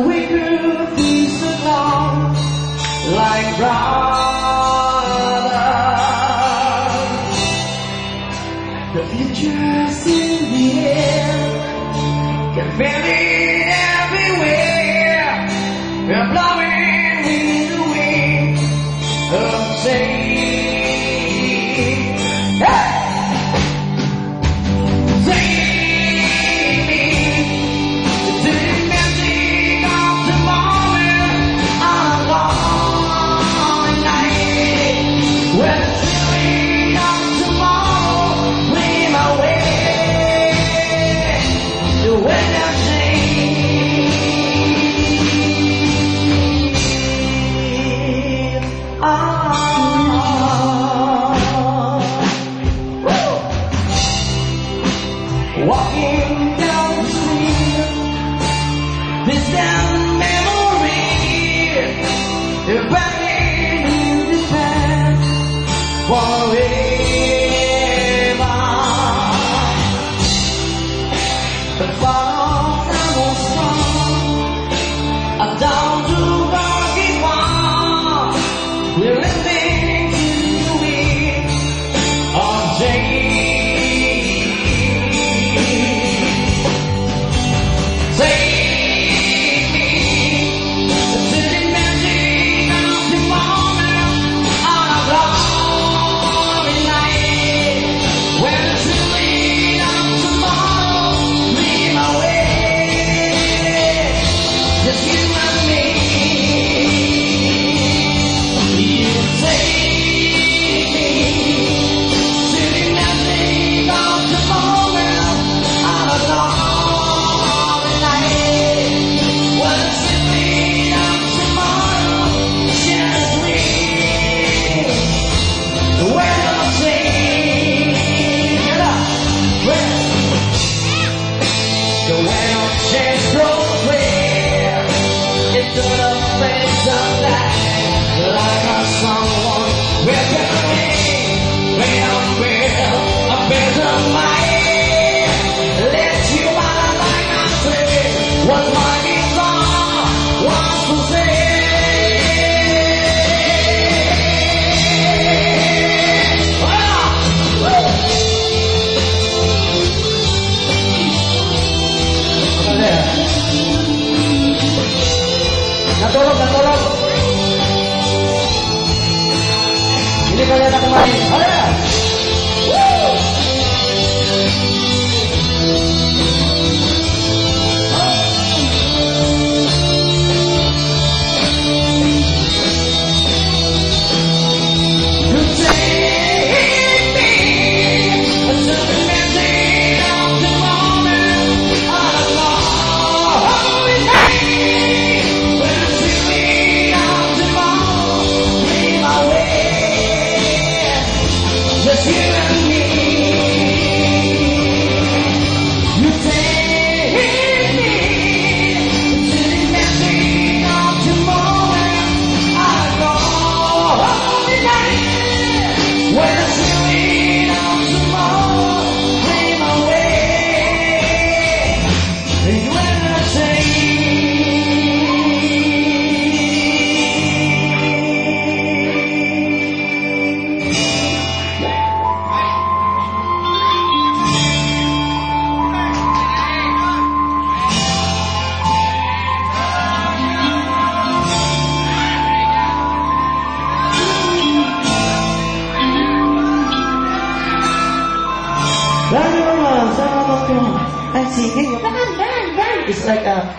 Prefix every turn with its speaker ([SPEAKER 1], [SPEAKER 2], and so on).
[SPEAKER 1] wicker piece of cloud like brown. Walking down the street, back in the past,
[SPEAKER 2] far away. Hallelujah. It's like a